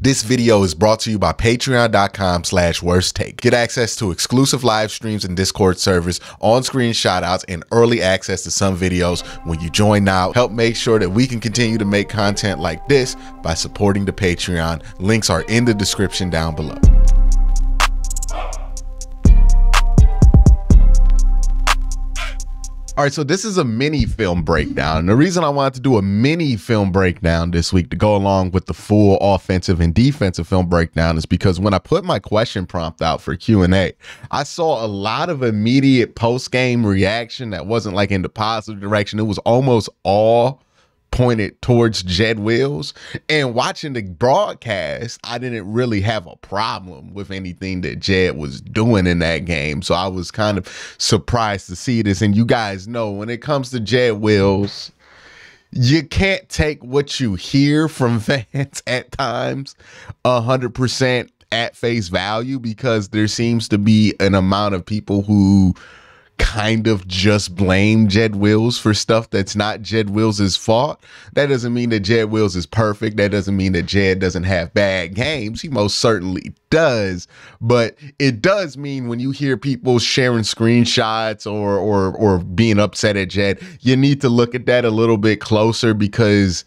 This video is brought to you by patreon.com slash worst take. Get access to exclusive live streams and Discord servers, on-screen shoutouts, and early access to some videos when you join now. Help make sure that we can continue to make content like this by supporting the Patreon. Links are in the description down below. All right, so this is a mini film breakdown. And the reason I wanted to do a mini film breakdown this week to go along with the full offensive and defensive film breakdown is because when I put my question prompt out for Q&A, I saw a lot of immediate post-game reaction that wasn't like in the positive direction. It was almost all pointed towards Jed Wills. And watching the broadcast, I didn't really have a problem with anything that Jed was doing in that game. So I was kind of surprised to see this. And you guys know when it comes to Jed Wills, you can't take what you hear from fans at times a hundred percent at face value because there seems to be an amount of people who kind of just blame Jed Wills for stuff that's not Jed Wills' fault. That doesn't mean that Jed Wills is perfect. That doesn't mean that Jed doesn't have bad games. He most certainly does. But it does mean when you hear people sharing screenshots or or or being upset at Jed, you need to look at that a little bit closer because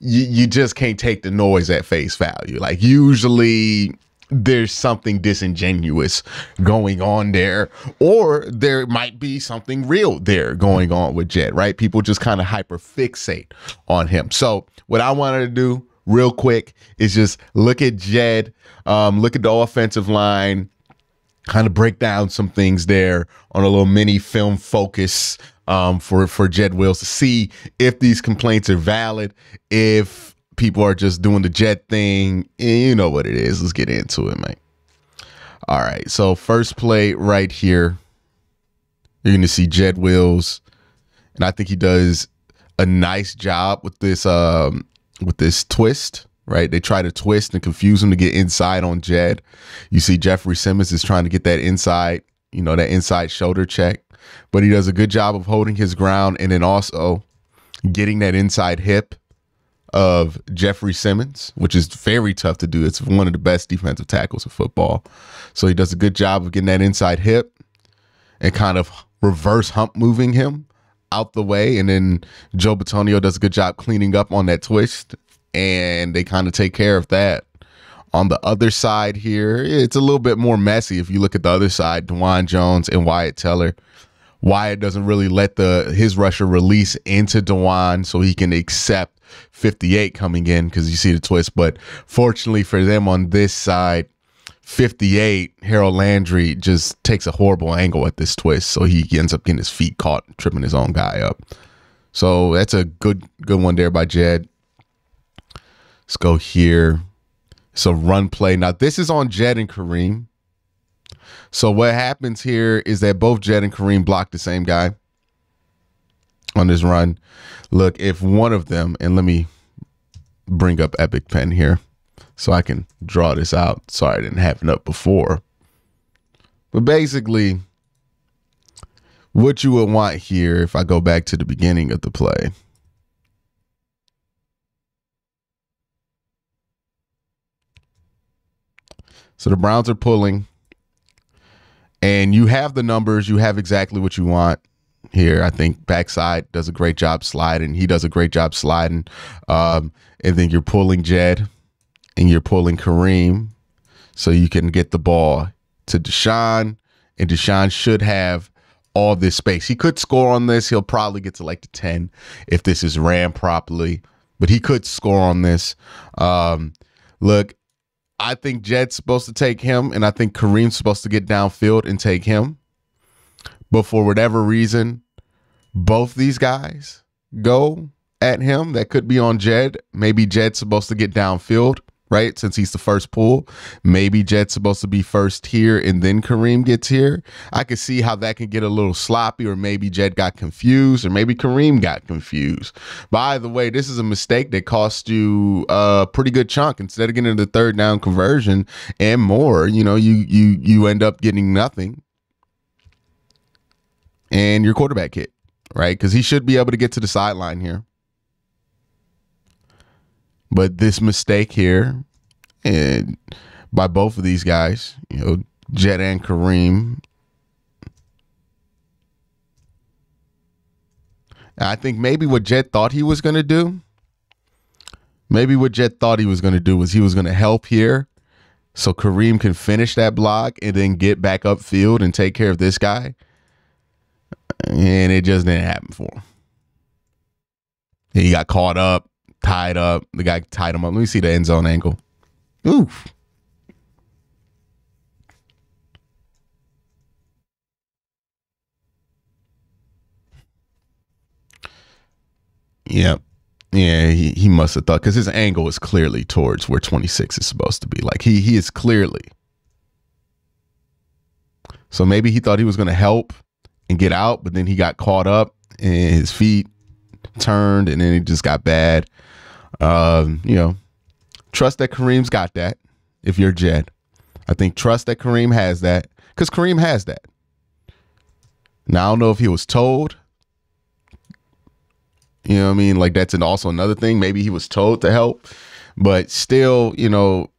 you, you just can't take the noise at face value. Like usually there's something disingenuous going on there, or there might be something real there going on with Jed, right? People just kind of hyper fixate on him. So, what I wanted to do real quick is just look at Jed, um, look at the offensive line, kind of break down some things there on a little mini film focus um, for for Jed Wills to see if these complaints are valid, if people are just doing the Jed thing. You know what it is. Let's get into it, man. All right. So first play right here, you're going to see Jed Wills, and I think he does a nice job with this um with this twist. Right, they try to twist and confuse him to get inside on Jed. You see Jeffrey Simmons is trying to get that inside, you know, that inside shoulder check, but he does a good job of holding his ground and then also getting that inside hip of Jeffrey Simmons, which is very tough to do. It's one of the best defensive tackles in football. So he does a good job of getting that inside hip and kind of reverse hump moving him out the way. And then Joe Bitonio does a good job cleaning up on that twist. And they kind of take care of that. On the other side here, it's a little bit more messy. If you look at the other side, Dawand Jones and Wyatt Teller. Wyatt doesn't really let the his rusher release into Dawand so he can accept 58 coming in because you see the twist. But fortunately for them on this side, 58, Harold Landry just takes a horrible angle at this twist. So he ends up getting his feet caught, tripping his own guy up. So that's a good good one there by Jed. Let's go here. So run play. Now this is on Jed and Kareem. So what happens here is that both Jed and Kareem block the same guy on this run. Look, if one of them, and let me bring up Epic Pen here so I can draw this out. Sorry, I didn't have it up before. But basically, what you would want here, if I go back to the beginning of the play, So the Browns are pulling, and you have the numbers, you have exactly what you want here. I think backside does a great job sliding. He does a great job sliding. Um, and then you're pulling Jed and you're pulling Kareem so you can get the ball to Deshaun. And Deshaun should have all this space. He could score on this. He'll probably get to like the 10 if this is ran properly, but he could score on this. Um, look, I think Jed's supposed to take him, and I think Kareem's supposed to get downfield and take him. But for whatever reason, both these guys go at him. That could be on Jed. Maybe Jed's supposed to get downfield, right? Since he's the first pull. Maybe Jed's supposed to be first here and then Kareem gets here. I could see how that can get a little sloppy, or maybe Jed got confused, or maybe Kareem got confused. By the way, this is a mistake that cost you a pretty good chunk. Instead of getting the third down conversion and more, you know, you you you end up getting nothing and your quarterback hit, right? Because he should be able to get to the sideline here. But this mistake here and by both of these guys, you know, Jed and Kareem. I think maybe what Jed thought he was going to do, maybe what Jed thought he was going to do was he was going to help here so Kareem can finish that block and then get back upfield and take care of this guy. And it just didn't happen for him. He got caught up, tied up. The guy tied him up. Let me see the end zone angle. Oof. Yep. Yeah, he, he must have thought because his angle is clearly towards where 26 is supposed to be. Like he he is clearly. So maybe he thought he was going to help and get out, but then he got caught up and his feet turned and then it just got bad. Um, you know, trust that Kareem's got that if you're Jed. I think trust that Kareem has that because Kareem has that. Now, I don't know if he was told you know what I mean? Like that's an also another thing. Maybe he was told to help, but still, you know,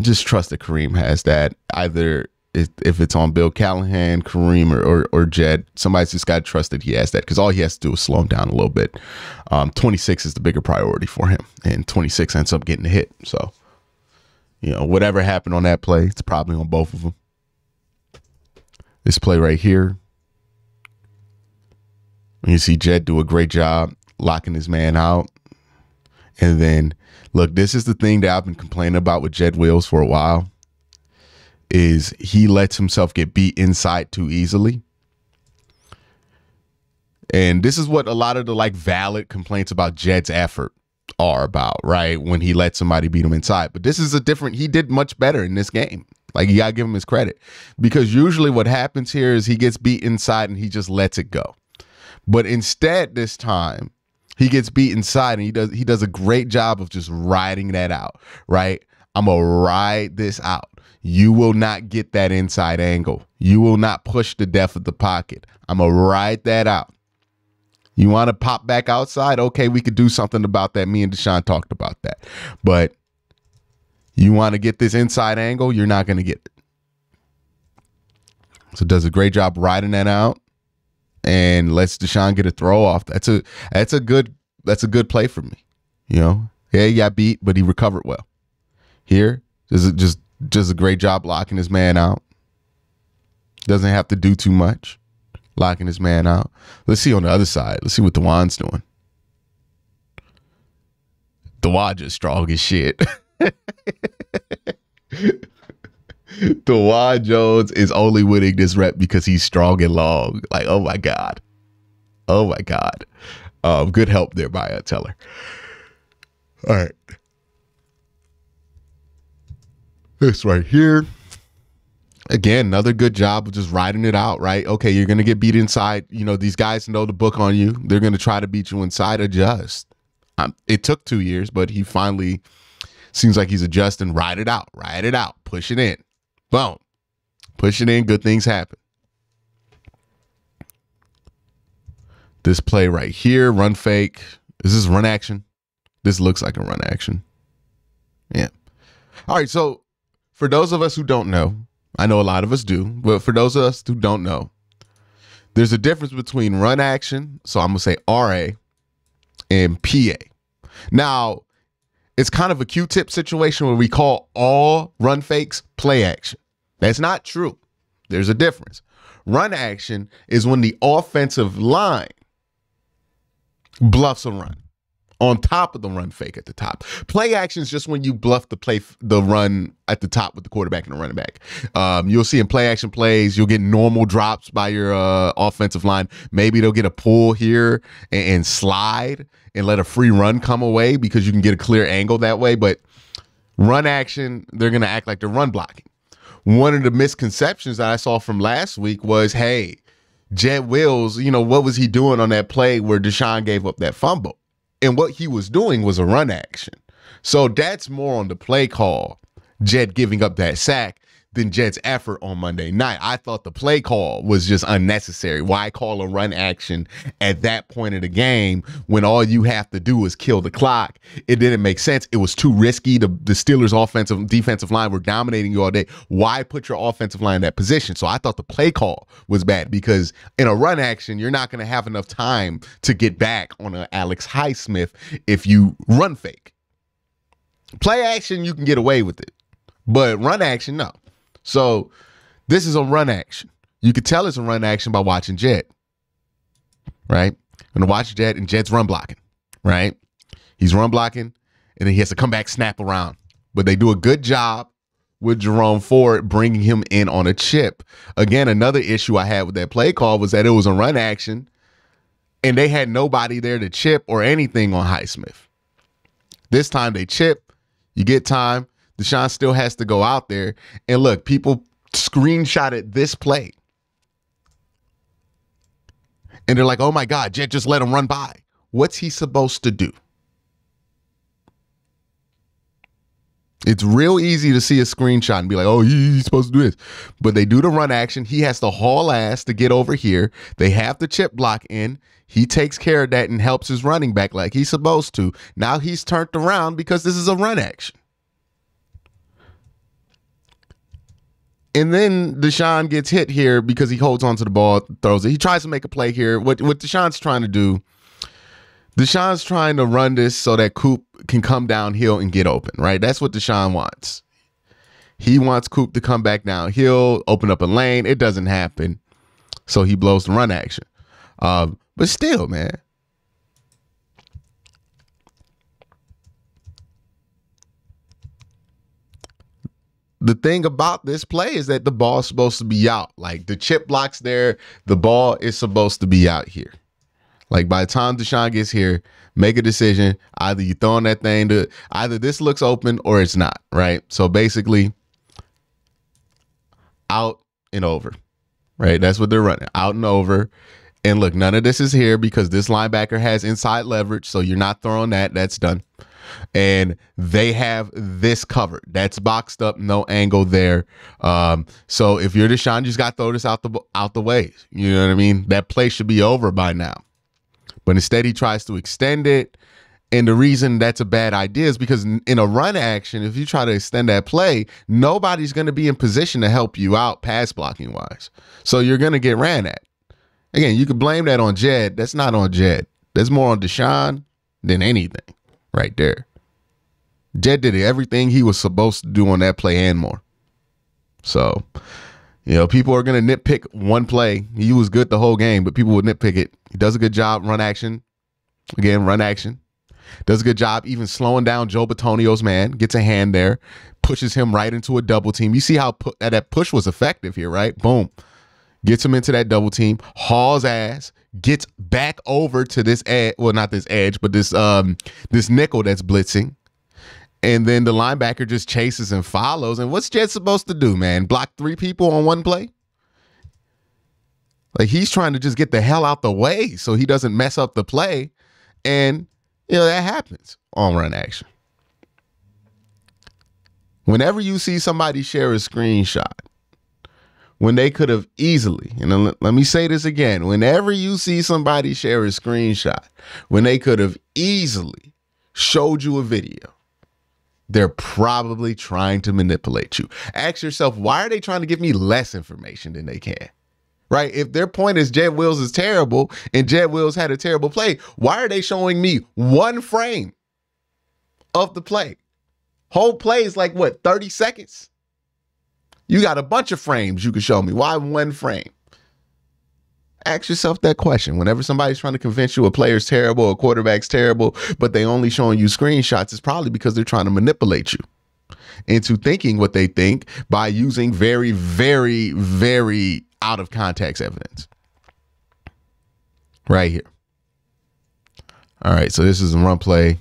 just trust that Kareem has that. Either if it's on Bill Callahan, Kareem, or or, or Jed, somebody's just got to trust that he has that because all he has to do is slow him down a little bit. Um, 26 is the bigger priority for him, and 26 ends up getting a hit. So, you know, whatever happened on that play, it's probably on both of them. This play right here, you see Jed do a great job locking his man out. And then, look, this is the thing that I've been complaining about with Jed Wills for a while is he lets himself get beat inside too easily. And this is what a lot of the like valid complaints about Jed's effort are about, right? When he let somebody beat him inside. But this is a different, he did much better in this game. Like you gotta give him his credit. Because usually what happens here is he gets beat inside and he just lets it go. But instead, this time, he gets beat inside and he does he does a great job of just riding that out, right? I'm gonna ride this out. You will not get that inside angle. You will not push the depth of the pocket. I'm gonna ride that out. You want to pop back outside? Okay, we could do something about that. Me and Deshaun talked about that. But you want to get this inside angle, you're not going to get it. So does a great job riding that out and lets Deshaun get a throw off. That's a that's a good that's a good play for me. You know, yeah, he got beat, but he recovered well. Here, just just just a great job locking his man out. Doesn't have to do too much, locking his man out. Let's see on the other side. Let's see what Dawand's doing. Dawand just strong as shit. Dawand Jones is only winning this rep because he's strong and long. Like, oh my God. Oh my God. Um, good help there by uh, Teller. All right. This right here. Again, another good job of just riding it out, right? Okay, you're going to get beat inside. You know, these guys know the book on you. They're going to try to beat you inside. Adjust. Um, it took two years, but he finally seems like he's adjusting. Ride it out. Ride it out. Push it in. Boom. Push it in, good things happen. This play right here, run fake. Is this run action? This looks like a run action. Yeah. All right. So, for those of us who don't know, I know a lot of us do, but for those of us who don't know, there's a difference between run action. So, I'm to say RA and PA. Now, it's kind of a Q tip situation where we call all run fakes play action. That's not true. There's a difference. Run action is when the offensive line bluffs a run on top of the run fake at the top. Play action is just when you bluff the play the run at the top with the quarterback and the running back. Um, you'll see in play action plays, you'll get normal drops by your uh, offensive line. Maybe they'll get a pull here and, and slide and let a free run come away because you can get a clear angle that way. But run action, they're going to act like they're run blocking one of the misconceptions that I saw from last week was, hey, Jed Wills, you know, what was he doing on that play where Deshaun gave up that fumble? And what he was doing was a run action. So that's more on the play call, Jed giving up that sack. Than Jed's effort on Monday night. I thought the play call was just unnecessary. Why call a run action at that point of the game when all you have to do is kill the clock? It didn't make sense. It was too risky. The, the Steelers' offensive defensive line were dominating you all day. Why put your offensive line in that position? So I thought the play call was bad because in a run action, you're not going to have enough time to get back on an Alex Highsmith if you run fake. Play action, you can get away with it. But run action, no. So this is a run action. You could tell it's a run action by watching Jed. Right? I'm gonna watch Jed and Jed's run blocking. Right? He's run blocking and then he has to come back, snap around. But they do a good job with Jerome Ford bringing him in on a chip. Again, another issue I had with that play call was that it was a run action and they had nobody there to chip or anything on Highsmith. This time they chip, you get time, Deshaun still has to go out there. And look, people screenshotted this play. And they're like, oh my God, Jed just let him run by. What's he supposed to do? It's real easy to see a screenshot and be like, oh, he's supposed to do this. But they do the run action. He has to haul ass to get over here. They have the chip block in. He takes care of that and helps his running back like he's supposed to. Now he's turned around because this is a run action. And then Deshaun gets hit here because he holds onto the ball, throws it. He tries to make a play here. What what Deshaun's trying to do, Deshaun's trying to run this so that Coop can come downhill and get open, right? That's what Deshaun wants. He wants Coop to come back downhill, open up a lane. It doesn't happen. So he blows the run action. Um, but still, man, the thing about this play is that the ball is supposed to be out. Like the chip blocks there, the ball is supposed to be out here. Like by the time Deshaun gets here, make a decision. Either you throwing that thing to either this looks open or it's not, right? So basically, out and over. Right? That's what they're running. Out and over. And look, none of this is here because this linebacker has inside leverage. So you're not throwing that. That's done and they have this covered. That's boxed up, no angle there. Um, so if you're Deshaun, you just got to throw this out the out the way. You know what I mean? That play should be over by now. But instead, he tries to extend it. And the reason that's a bad idea is because in a run action, if you try to extend that play, nobody's going to be in position to help you out pass blocking wise. So you're going to get ran at. Again, you could blame that on Jed. That's not on Jed. That's more on Deshaun than anything right there. Jed did everything he was supposed to do on that play and more. So, you know, people are going to nitpick one play. He was good the whole game, but people would nitpick it. He does a good job, run action. Again, run action. Does a good job even slowing down Joe Bitonio's man. Gets a hand there, pushes him right into a double team. You see how pu- that push was effective here, right? Boom. Gets him into that double team, hauls ass, gets back over to this edge. Well, not this edge, but this um this nickel that's blitzing. And then the linebacker just chases and follows. And what's Jed supposed to do, man? Block three people on one play? Like he's trying to just get the hell out the way so he doesn't mess up the play. And you know, that happens on run action. Whenever you see somebody share a screenshot when they could have easily, and let me say this again, whenever you see somebody share a screenshot, when they could have easily showed you a video, they're probably trying to manipulate you. Ask yourself, why are they trying to give me less information than they can? Right? If their point is Jed Wills is terrible and Jed Wills had a terrible play, why are they showing me one frame of the play? Whole play is like what, 30 seconds? You got a bunch of frames you can show me. Why one frame? Ask yourself that question. Whenever somebody's trying to convince you a player's terrible, a quarterback's terrible, but they only showing you screenshots, it's probably because they're trying to manipulate you into thinking what they think by using very, very, very out of context evidence. Right here. All right, so this is a run play.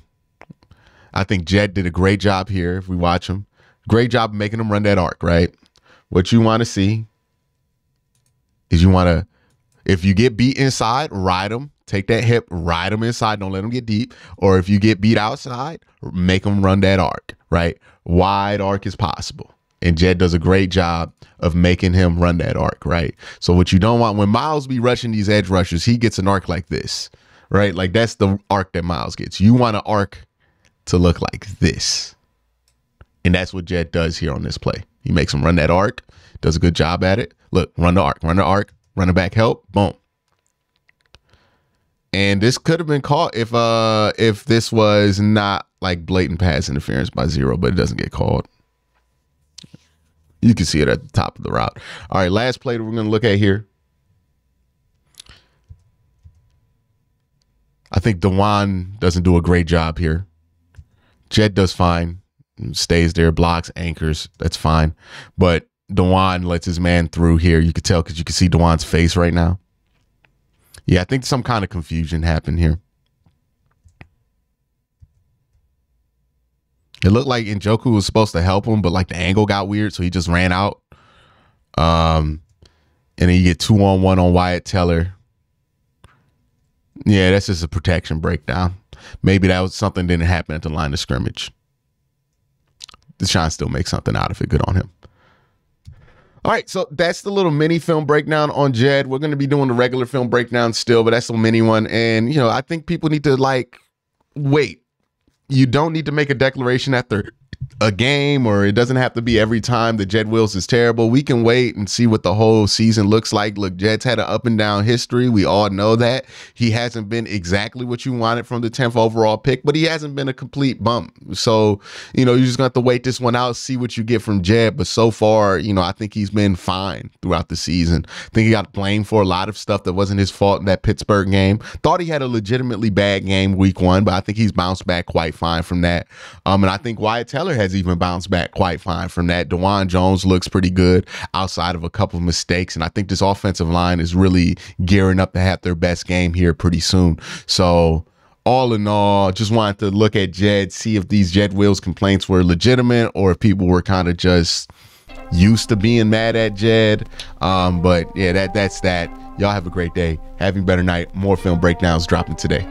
I think Jed did a great job here. If we watch him, great job making him run that arc, right? What you want to see is you want to, if you get beat inside, ride them, take that hip, ride them inside, don't let them get deep. Or if you get beat outside, make them run that arc, right? Wide arc is possible. And Jed does a great job of making him run that arc, right? So what you don't want when Myles be rushing these edge rushers, he gets an arc like this, right? Like that's the arc that Myles gets. You want an arc to look like this. And that's what Jed does here on this play. He makes him run that arc, does a good job at it. Look, run the arc, run the arc, run running back help, boom. And this could have been caught if uh if this was not like blatant pass interference by zero, but it doesn't get called. You can see it at the top of the route. All right, last play that we're going to look at here. I think Dawand doesn't do a great job here. Jed does fine, stays there, blocks, anchors. That's fine. But Dawand lets his man through here. You could tell because you can see Dawand's face right now. Yeah, I think some kind of confusion happened here. It looked like Njoku was supposed to help him, but like the angle got weird, so he just ran out. Um, and then you get two on one on Wyatt Teller. Yeah, that's just a protection breakdown. Maybe that was something didn't happen at the line of scrimmage. Deshaun still makes something out of it. Good on him. All right, so that's the little mini film breakdown on Jed. We're going to be doing the regular film breakdown still, but that's a mini one. And, you know, I think people need to like wait. You don't need to make a declaration after a game or it doesn't have to be every time the Jed Wills is terrible. We can wait and see what the whole season looks like. Look, Jed's had an up and down history. We all know that. He hasn't been exactly what you wanted from the 10th overall pick, but he hasn't been a complete bump. So, you know, you're just going to have to wait this one out, see what you get from Jed. But so far, you know, I think he's been fine throughout the season. I think he got blamed for a lot of stuff that wasn't his fault in that Pittsburgh game. Thought he had a legitimately bad game week one, but I think he's bounced back quite fine from that. Um, and I think Wyatt Teller has even bounced back quite fine from that. Dawand Jones looks pretty good outside of a couple of mistakes. And I think this offensive line is really gearing up to have their best game here pretty soon. So, all in all, just wanted to look at Jed, see if these Jed Wills complaints were legitimate or if people were kind of just used to being mad at Jed. Um, but yeah, that that's that. Y'all have a great day. Having better night. More film breakdowns dropping today.